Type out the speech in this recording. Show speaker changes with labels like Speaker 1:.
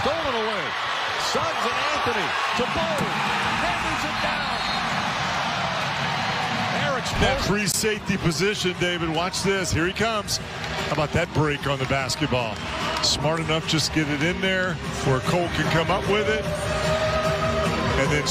Speaker 1: Stolen away. Suggs and Anthony to Bowles. Hammers it down. Eric's
Speaker 2: That free safety position, David. Watch this. Here he comes. How about that break on the basketball? Smart enough just get it in there where Cole can come up with it. And then